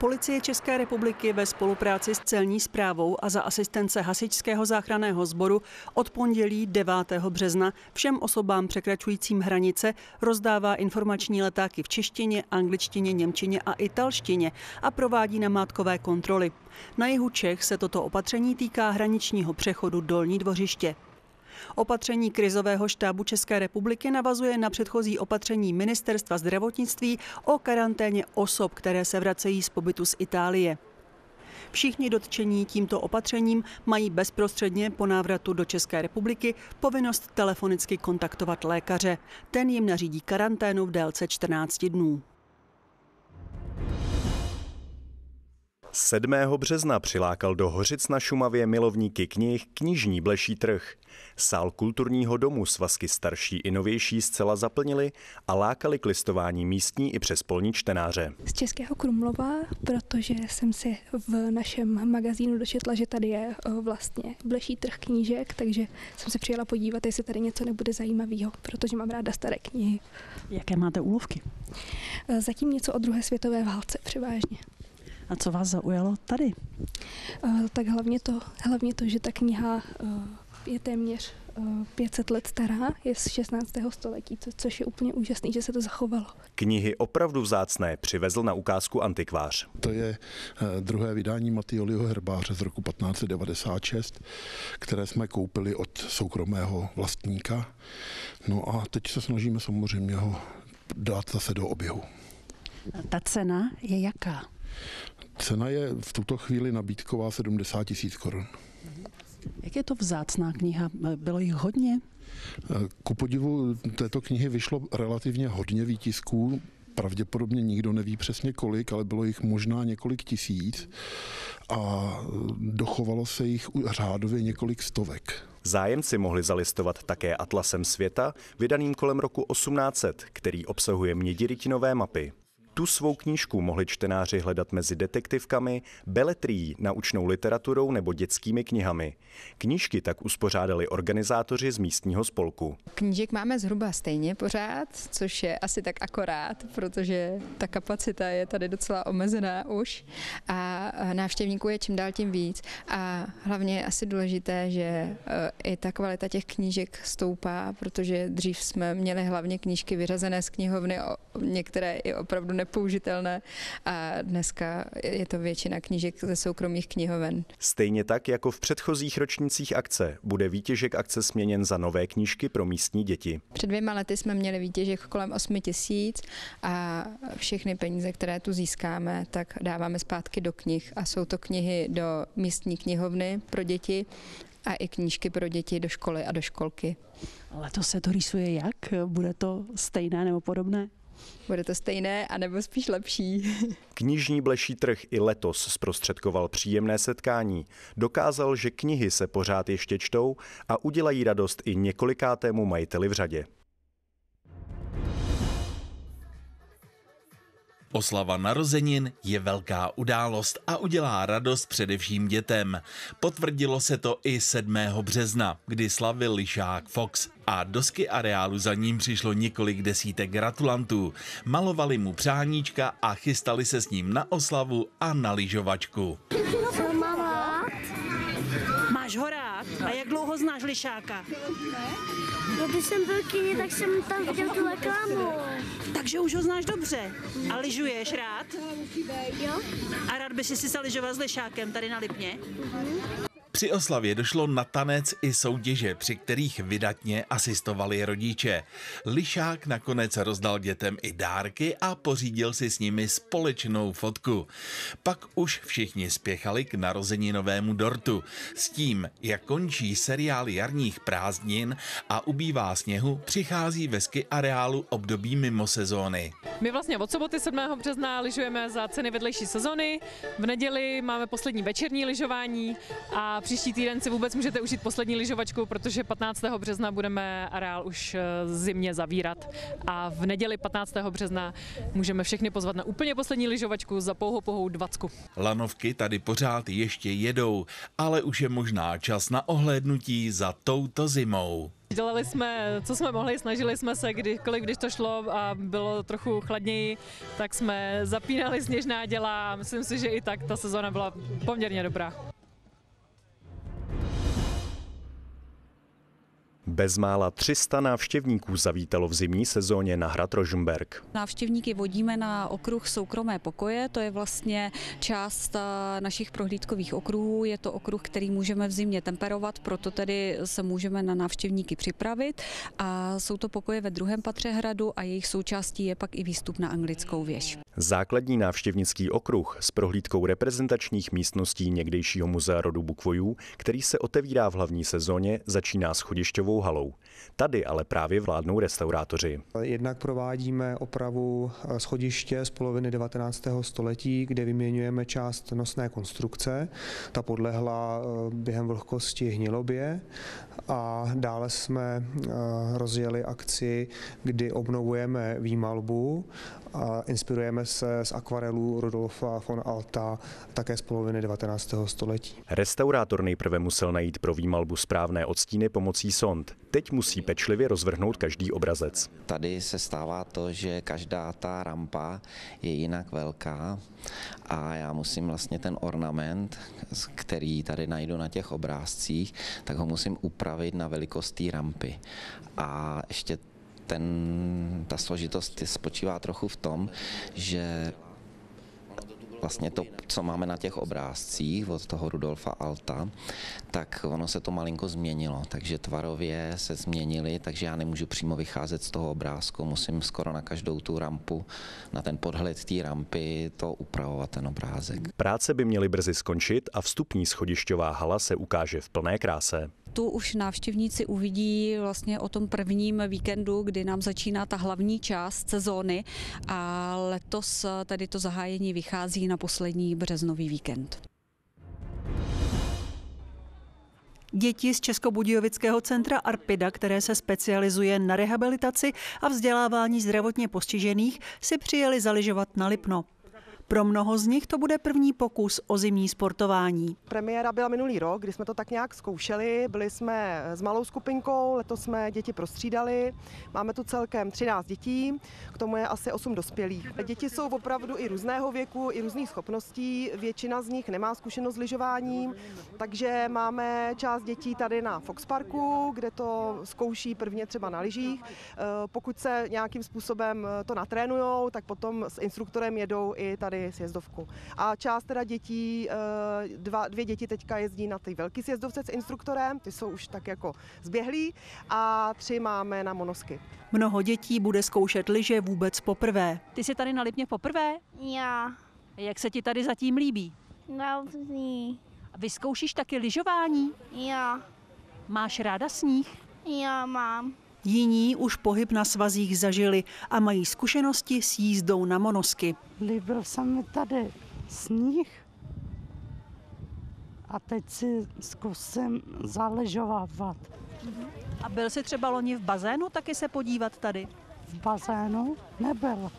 Policie České republiky ve spolupráci s celní zprávou a za asistence Hasičského záchranného sboru od pondělí 9. března všem osobám překračujícím hranice rozdává informační letáky v češtině, angličtině, němčině a italštině a provádí namátkové kontroly. Na jihu Čech se toto opatření týká hraničního přechodu Dolní dvořiště. Opatření krizového štábu České republiky navazuje na předchozí opatření ministerstva zdravotnictví o karanténě osob, které se vracejí z pobytu z Itálie. Všichni dotčení tímto opatřením mají bezprostředně po návratu do České republiky povinnost telefonicky kontaktovat lékaře. Ten jim nařídí karanténu v délce 14 dnů. 7. března přilákal do Hořic na Šumavě milovníky knih knižní bleší trh. Sál kulturního domu svazky starší i novější zcela zaplnili a lákali k listování místní i přespolní čtenáře. Z Českého Krumlova, protože jsem si v našem magazínu dočetla, že tady je vlastně bleší trh knížek, takže jsem se přijela podívat, jestli tady něco nebude zajímavého, protože mám ráda staré knihy. Jaké máte úlovky? Zatím něco o druhé světové válce převážně. A co vás zaujalo tady? Uh, tak hlavně to, hlavně to, že ta kniha uh, je téměř uh, 500 let stará, je z 16. století, co, což je úplně úžasný, že se to zachovalo. Knihy opravdu vzácné přivezl na ukázku antikvář. To je druhé vydání Matioliho herbáře z roku 1596, které jsme koupili od soukromého vlastníka. No a teď se snažíme samozřejmě ho dát zase do oběhu. Ta cena je jaká? Cena je v tuto chvíli nabídková 70 tisíc korun. Jak je to vzácná kniha? Bylo jich hodně? Ku podivu této knihy vyšlo relativně hodně výtisků, pravděpodobně nikdo neví přesně kolik, ale bylo jich možná několik tisíc a dochovalo se jich řádově několik stovek. Zájemci mohli zalistovat také Atlasem světa, vydaným kolem roku 1800, který obsahuje mědirytinové mapy. Tu svou knížku mohli čtenáři hledat mezi detektivkami, beletrií, naučnou literaturou nebo dětskými knihami. Knížky tak uspořádali organizátoři z místního spolku. Knížek máme zhruba stejně pořád, což je asi tak akorát, protože ta kapacita je tady docela omezená už a návštěvníků je čím dál tím víc. A hlavně je asi důležité, že e, i ta kvalita těch knížek stoupá, protože dřív jsme měli hlavně knížky vyřazené z knihovny, některé i opravdu nepoužitelné a dneska je to většina knížek ze soukromých knihoven. Stejně tak jako v předchozích ročnících akce bude výtěžek akce směněn za nové knížky pro místní děti. Před dvěma lety jsme měli výtěžek kolem 8 tisíc a všechny peníze, které tu získáme, tak dáváme zpátky do knih a jsou to knihy do místní knihovny pro děti a i knížky pro děti do školy a do školky. Letos se to rýsuje jak? Bude to stejné nebo podobné? Bude to stejné, anebo spíš lepší. Knižní bleší trh i letos zprostředkoval příjemné setkání. Dokázal, že knihy se pořád ještě čtou a udělají radost i několikátému majiteli v řadě. Oslava narozenin je velká událost a udělá radost především dětem. Potvrdilo se to i 7. března, kdy slavil lišák Fox a do ski areálu za ním přišlo několik desítek gratulantů. Malovali mu přáníčka a chystali se s ním na oslavu a na lyžovačku. Máš ho rád? A jak dlouho znáš lišáka? No, když jsem byl kyně, tak jsem tam viděl tu reklamu. Takže už ho znáš dobře. A lyžuješ rád? Jo? A rád by si se lyžoval s lišákem tady na Lipně? Při oslavě došlo na tanec i soutěže, při kterých vydatně asistovali rodiče. Lišák nakonec rozdal dětem i dárky a pořídil si s nimi společnou fotku. Pak už všichni spěchali k narozeninovému dortu. S tím, jak končí seriál jarních prázdnin a ubývá sněhu, přichází ve ski areálu období mimo sezóny. My vlastně od soboty 7. března lyžujeme za ceny vedlejší sezony. V neděli máme poslední večerní lyžování a příští týden si vůbec můžete užít poslední lyžovačku, protože 15. března budeme areál už eh, zimně zavírat. A v neděli 15. března můžeme všechny pozvat na úplně poslední lyžovačku za pouhou pohou dvacku. Lanovky tady pořád ještě jedou, ale už je možná čas na ohlédnutí za touto zimou. Dělali jsme, co jsme mohli, snažili jsme se, kdykoliv, když to šlo a bylo trochu chladněji, tak jsme zapínali sněžná děla myslím si, že i tak ta sezona byla poměrně dobrá. Bezmála 300 návštěvníků zavítalo v zimní sezóně na hrad Rožmberg. Návštěvníky vodíme na okruh soukromé pokoje, to je vlastně část eh, našich prohlídkových okruhů. Je to okruh, který můžeme v zimě temperovat, proto tedy se můžeme na návštěvníky připravit. A jsou to pokoje ve druhém patře hradu a jejich součástí je pak i výstup na anglickou věž. Základní návštěvnický okruh s prohlídkou reprezentačních místností někdejšího muzea rodu Bukvojů, který se otevírá v hlavní sezóně, začíná schodišťovou halou. Tady ale právě vládnou restaurátoři. Jednak provádíme opravu eh, schodiště z poloviny 19. století, kde vyměňujeme část nosné konstrukce. Ta podlehla eh, během vlhkosti hnilobě a dále jsme eh, rozjeli akci, kdy obnovujeme výmalbu a inspirujeme se z akvarelů Rudolfa von Alta také z poloviny 19. století. Restaurátor nejprve musel najít pro výmalbu správné odstíny pomocí sond. Teď musí pečlivě rozvrhnout každý obrazec. Tady se stává to, že každá ta rampa je jinak velká a já musím vlastně ten ornament, který tady najdu na těch obrázcích, tak ho musím upravit na velikost té rampy. A ještě ten, ta složitost spočívá trochu v tom, že vlastně to, co máme na těch obrázcích od toho Rudolfa Alta, tak ono se to malinko změnilo, takže tvarově se změnily, takže já nemůžu přímo vycházet z toho obrázku, musím skoro na každou tu rampu, na ten podhled té rampy to upravovat ten obrázek. Práce by měly brzy skončit a vstupní schodišťová hala se ukáže v plné kráse. Tu už návštěvníci uvidí vlastně o tom prvním víkendu, kdy nám začíná ta hlavní část sezóny a letos tady to zahájení vychází na poslední březnový víkend. Děti z Českobudějovického centra Arpida, které se specializuje na rehabilitaci a vzdělávání zdravotně postižených, si přijeli zaližovat na Lipno. Pro mnoho z nich to bude první pokus o zimní sportování. Premiéra byla minulý rok, kdy jsme to tak nějak zkoušeli. Byli jsme s malou skupinkou, letos jsme děti prostřídali. Máme tu celkem 13 dětí, k tomu je asi 8 dospělých. Děti jsou opravdu i různého věku, i různých schopností. Většina z nich nemá zkušenost s lyžováním, takže máme část dětí tady na Fox Parku, kde to zkouší prvně třeba na lyžích. Eh, pokud se nějakým způsobem to natrénujou, tak potom s instruktorem jedou i tady sjezdovku. A část teda dětí, eh, dva, dvě děti teďka jezdí na ty velký sjezdovce s instruktorem, ty jsou už tak jako zběhlí a tři máme na monosky. Mnoho dětí bude zkoušet lyže vůbec poprvé. Ty jsi tady na Lipně poprvé? Já. Jak se ti tady zatím líbí? Dobře. A vyzkoušíš taky lyžování? Já. Máš ráda sníh? Já mám. Jiní už pohyb na svazích zažili a mají zkušenosti s jízdou na monosky. Líbil se mi tady sníh a teď si zkusím zaležovávat. A byl jsi třeba loni v bazénu taky se podívat tady? V bazénu nebyl.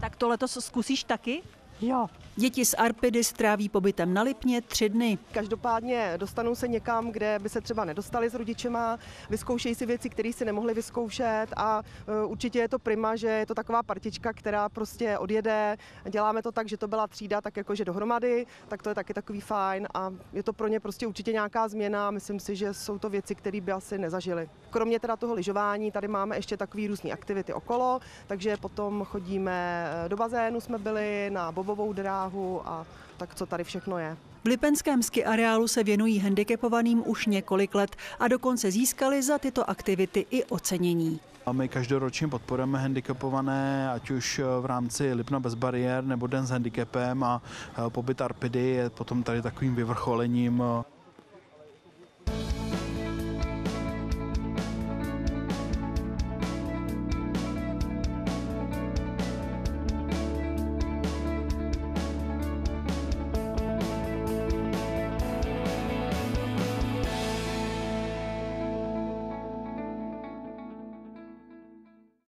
Tak to letos zkusíš taky? Jo. Děti z Arpidy stráví pobytem na Lipně tři dny. Každopádně dostanou se někam, kde by se třeba nedostali s rodičema, vyzkoušejí si věci, které si nemohli vyzkoušet a e, určitě je to prima, že je to taková partička, která prostě odjede. Děláme to tak, že to byla třída tak jakože dohromady, tak to je taky takový fajn a je to pro ně prostě určitě nějaká změna. Myslím si, že jsou to věci, které by asi nezažili. Kromě teda toho lyžování, tady máme ještě takové různé aktivity okolo, takže potom chodíme e, do bazénu, jsme byli na bobovou dráhu, dráhu a tak, co tady všechno je. V Lipenském ski areálu se věnují handicapovaným už několik let a dokonce získali za tyto aktivity i ocenění. A my každoročně podporujeme handicapované, ať už v rámci Lipna bez bariér nebo Den s handicapem a pobyt Arpidy je potom tady takovým vyvrcholením